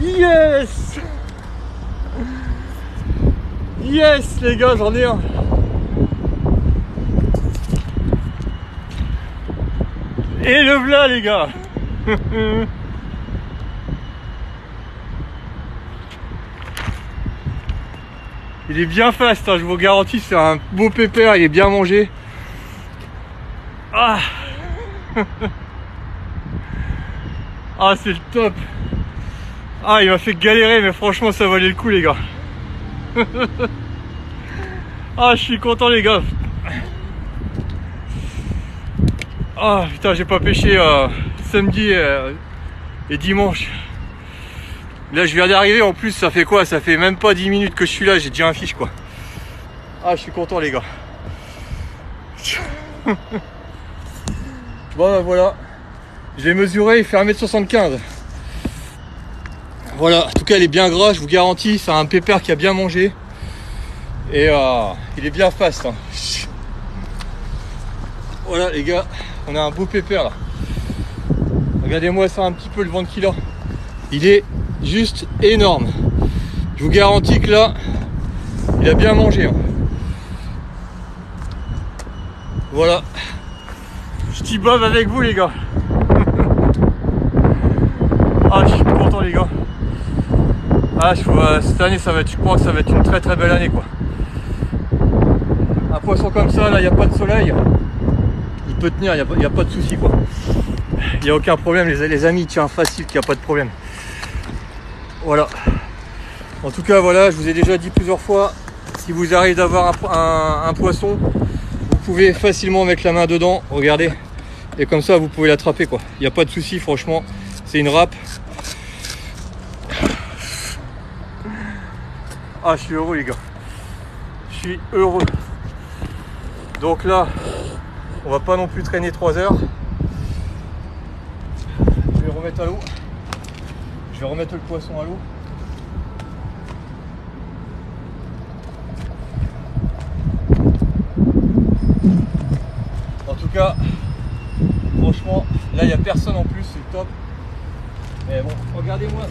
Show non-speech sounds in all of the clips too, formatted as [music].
Yes Yes les gars, j'en ai un. Et le voilà les gars [laughs] Il est bien fast, hein, je vous garantis, c'est un beau pépère, il est bien mangé. Ah [laughs] Ah c'est le top Ah il m'a fait galérer mais franchement ça valait le coup les gars [laughs] Ah je suis content les gars Ah putain j'ai pas pêché euh, samedi euh, et dimanche Là je viens d'arriver en plus ça fait quoi? Ça fait même pas 10 minutes que je suis là, j'ai déjà un fiche quoi. Ah je suis content les gars. [laughs] bon ben voilà. Je l'ai mesuré, il fait 1m75. Voilà, en tout cas il est bien gras, je vous garantis, c'est un pépère qui a bien mangé. Et euh, il est bien fast. Hein. Voilà les gars, on a un beau pépère là. Regardez-moi ça un petit peu le ventre qu'il a. Il est juste énorme. Je vous garantis que là, il a bien mangé. Hein. Voilà. Je t'y avec vous les gars. ah, je suis content gars. Ah, je, cette année, ça va être, je crois que ça va être une très très belle année quoi. Un poisson comme ça, là, il n'y a pas de soleil. Il peut tenir, il n'y a, pas de souci quoi. Il n'y a aucun problème, les, les amis, tiens, facile, qu'il n'y a pas de problème. Voilà. En tout cas, voilà, je vous ai déjà dit plusieurs fois, si vous arrivez d'avoir un, poisson, vous pouvez facilement mettre la main dedans, regardez. Et comme ça, vous pouvez l'attraper, quoi. Il n'y a pas de souci, franchement. C'est une râpe. Ah, je suis heureux, les gars. Je suis heureux. Donc là, on va pas non plus traîner 3 heures. Je vais remettre à l'eau. Je vais remettre le poisson à l'eau. En tout cas, franchement, là il n'y a personne en plus, c'est top. Mais bon, regardez-moi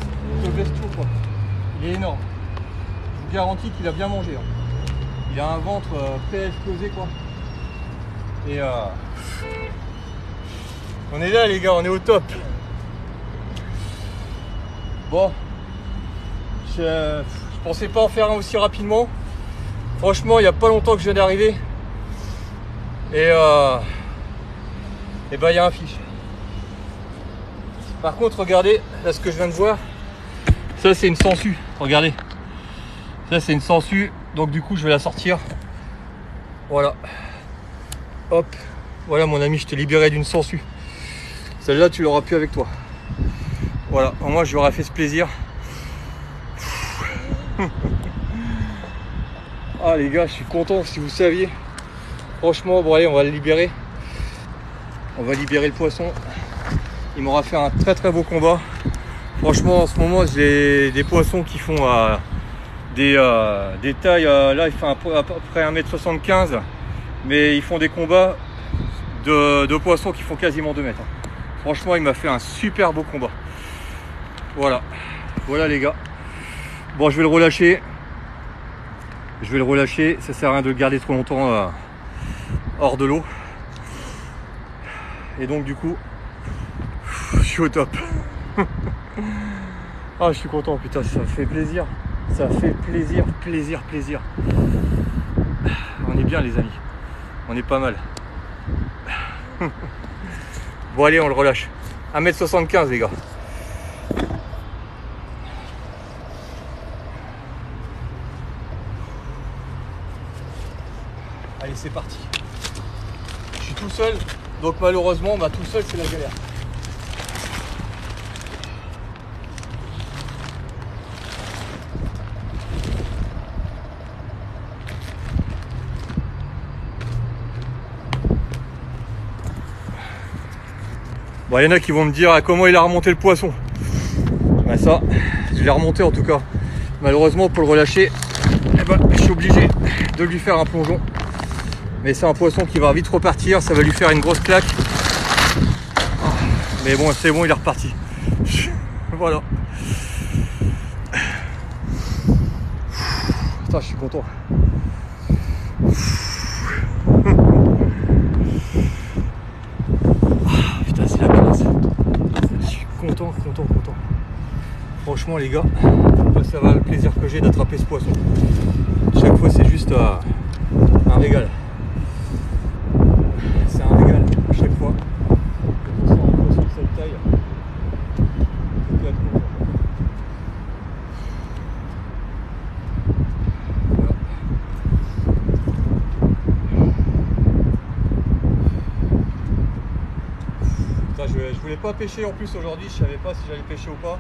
ce bestiau quoi. Il est énorme. Garantis qu'il a bien mangé. Hein. Il a un ventre euh, prêt quoi. Et euh, on est là les gars, on est au top. Bon, je, pensais pas en faire un aussi rapidement. Franchement, il n'y a pas longtemps que je viens d'arriver. Et, euh, et ben il y a un fiche. Par contre, regardez, là ce que je viens de voir, ça c'est une sangsue. Regardez. C'est une sangsue. Donc du coup je vais la sortir. Voilà. Hop. Voilà mon ami, je te libérais d'une sangsue. Celle-là tu l'auras plus avec toi. Voilà, moi je lui aurais fait ce plaisir. [laughs] ah les gars, je suis content si vous saviez. Franchement, bon allez, on va le libérer. On va libérer le poisson. Il m'aura fait un très très beau combat. Franchement, en ce moment, j'ai des poissons qui font euh, des, euh, des, tailles. Euh, là, il fait à peu près 1m75. Mais ils font des combats de, poissons qui font quasiment 2 mètres. Franchement, il m'a fait un super beau combat. Voilà. Voilà les gars. Bon, je vais le relâcher. Je vais le relâcher. Ça sert à rien de le garder trop longtemps euh, hors de l'eau. Et donc du coup, je suis au top. [laughs] ah, je suis content, putain, ça fait plaisir. Ça fait plaisir, plaisir, plaisir. On est bien les amis. On est pas mal. [laughs] bon allez, on le relâche. 1m75 les gars. Allez, c'est parti. Je suis tout seul, donc malheureusement, bah, tout seul, c'est la galère. Il y en a qui vont me dire ah, comment il a remonté le poisson? Ben ça, je l'ai remonté en tout cas. Malheureusement, pour le relâcher, eh ben, je suis obligé de lui faire un plongeon. Mais c'est un poisson qui va vite repartir, ça va lui faire une grosse claque. Mais bon, c'est bon, il est reparti. [laughs] voilà. Putain, je suis content. Ah, putain, c'est la classe. Je suis content, content, content. Franchement, les gars, ça va le plaisir que j'ai d'attraper ce poisson. Chaque fois, c'est juste euh, un régal. C'est un régal chaque fois. Cette taille, je voulais pas pêcher en plus aujourd'hui, je savais pas si j'allais pêcher ou pas.